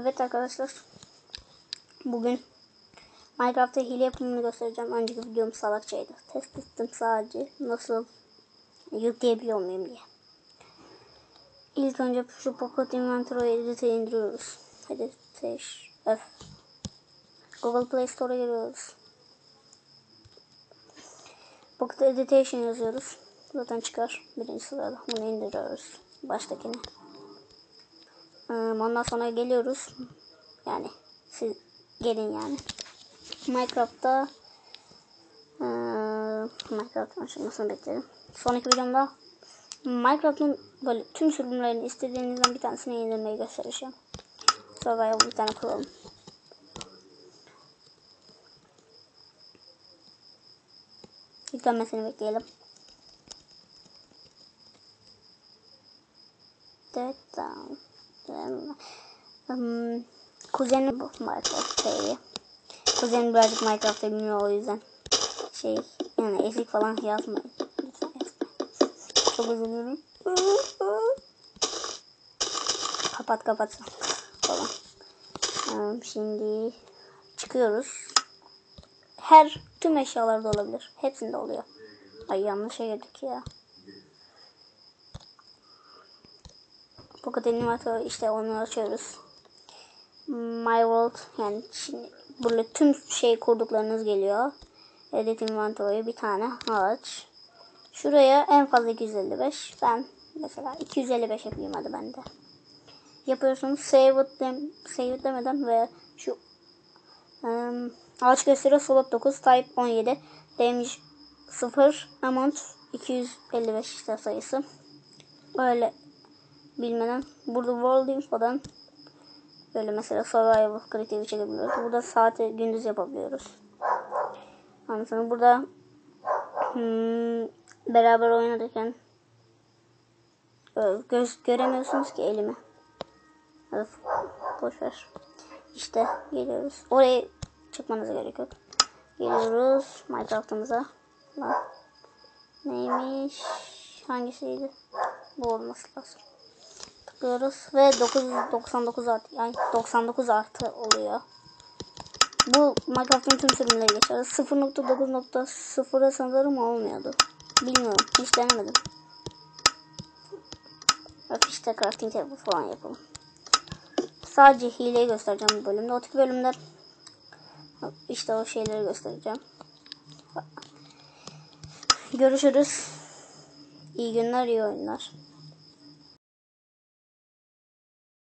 Evet arkadaşlar. Bugün Minecraft'ta hile yapımını göstereceğim. Önceki videom salakçaydı. Test ettim sadece nasıl yükleyebiliyor muyum diye. İlk önce şu Pocket Inventory Edit'i indiriyoruz. Editation F. Google Play Store'a giriyoruz. Pocket Editation yazıyoruz. Zaten çıkar. Birinci sırada. Bunu indiriyoruz. Baştakini. Ee, Ondan sonra geliyoruz. Yani siz gelin yani. Minecraft'ta ee, Minecraft'ın açılmasını bekledim. Sonraki videomda Minecraft'ın böyle tüm sürümlerini istediğinizden bir tanesini indirmeyi göstereceğim. Survival bir tane kuralım. Yüklenmesini bekleyelim. Evet, tamam. Um, kuzenim bu Minecraft şeyi. Kuzenim birazcık Minecraft'ı bilmiyor o yüzden. Şey yani ezik falan yazmayın. Lütfen. Çok üzülüyorum. kapat kapat falan. Um, şimdi çıkıyoruz. Her tüm eşyalarda olabilir. Hepsinde oluyor. Ay yanlışa girdik ya. Pocket Animator işte onu açıyoruz. My World yani şimdi burada tüm şey kurduklarınız geliyor. Edit Inventory bir tane ağaç. Şuraya en fazla 255. Ben mesela 255 yapayım hadi ben de. Yapıyorsunuz save it, dem save it demeden ve şu um, ağaç gösteriyor slot 9 type 17 damage 0 amount 255 işte sayısı. Böyle bilmeden burada World Info'dan böyle mesela Survival Creative çekebiliyoruz. Burada saati gündüz yapabiliyoruz. Anlatın burada hmm, beraber oynarken göz göremiyorsunuz ki elimi. Hadi boş ver. İşte geliyoruz. Oraya çıkmanıza gerek yok. Geliyoruz Minecraft'ımıza. Neymiş? Hangisiydi? Bu olması lazım tıklıyoruz ve 999 artı yani 99 artı oluyor. Bu Minecraft'ın tüm sürümleri geçer. 0.9.0'a sanırım olmuyordu. Bilmiyorum. Hiç denemedim. Bak işte crafting table falan yapalım. Sadece hileyi göstereceğim bu bölümde. O tip bölümde işte o şeyleri göstereceğim. Görüşürüz. İyi günler, iyi oyunlar.